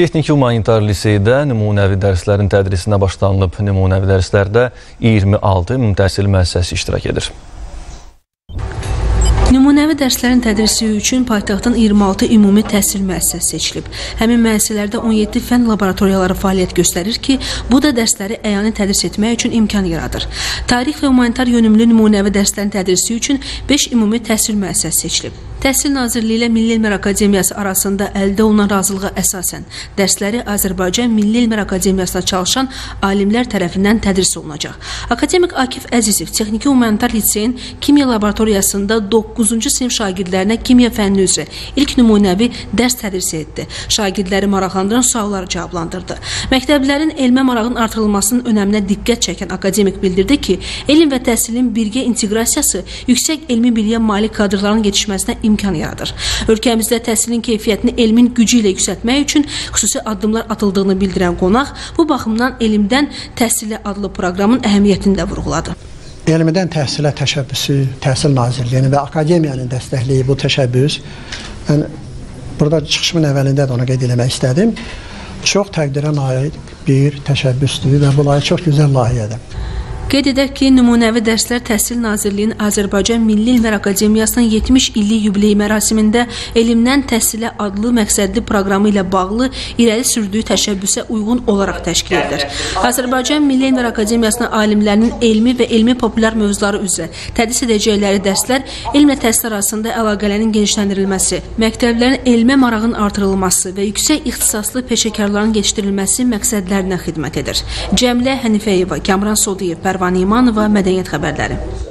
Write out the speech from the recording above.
Texniki Humanitar Liseydə nümunəvi dərslərin tədrisinə başlanılıb. Nümunəvi dərslərdə 26 ümumi təhsil müəssisəsi iştirak edir. Nümunəvi dərslərin tədrisi üçün paytaxtın 26 ümumi təhsil müəssisəsi seçilib. Həmin müəssisələrdə 17 fənn laboratoriyaları fəaliyyət göstərir ki, bu da dərsləri əyani tədris etmək üçün imkan yaradır. Tarix və humanitar yönümlü nümunəvi dərslərin tədrisi üçün 5 ümumi təhsil müəssisəsi seçilib. Təhsil Nazirliyi ilə Milli Elmlər Akademiyası arasında əldə olunan razılığa əsasən dərsləri Azərbaycan Milli Elmlər Akademiyasında çalışan alimlər tərəfindən tədris olunacaq. Akademik Akif Əzizov Texniki Humanitar Liseyin kimya laboratoriyasında 9-cu sinif şagirdlərinə kimya fənni üzrə ilk nümunəvi dərs tədris etdi. Şagirdləri maraqlandıran sualları cavablandırdı. Məktəblilərin elmə marağın artırılmasının önəminə diqqət çəkən akademik bildirdi ki, elm və təhsilin birgə inteqrasiyası yüksək elmi biliyə malik kadrların yetişməsinə imkan yaradır. Ölkəmizdə təhsilin keyfiyyətini elmin gücü ilə yüksəltmək üçün xüsusi addımlar atıldığını bildirən qonaq bu baxımdan elmdən təhsilə adlı proqramın əhəmiyyətini də vurğuladı. Elmdən təhsilə təşəbbüsü, Təhsil Nazirliyinin və akademiyanın dəstəkləyi bu təşəbbüs mən burada çıxışımın əvvəlində də onu qeyd etmək istədim. Çox təqdirə layiq bir təşəbbüsdür və bu layihə çox gözəl layihədir. Qeyd edək ki, nümunəvi dərslər Təhsil Nazirliyinin Azərbaycan Milli Elmlər Akademiyasının 70 illik yubiley mərasimində Elmdən Təhsilə adlı məqsədli proqramı ilə bağlı irəli sürdüyü təşəbbüsə uyğun olaraq təşkil edilir. Azərbaycan Milli Elmlər Akademiyasının alimlərinin elmi və elmi populyar mövzuları üzrə tədris edəcəkləri dərslər elmlə təhsil arasında əlaqələrin genişləndirilməsi, məktəblərin elmə marağın artırılması və yüksək ixtisaslı peşəkarların yetişdirilməsi məqsədlərinə xidmət edir. Cəmilə Hənifəyeva, Kamran Sodiyev, Pərvan İmanova, Mədəniyyət xəbərləri.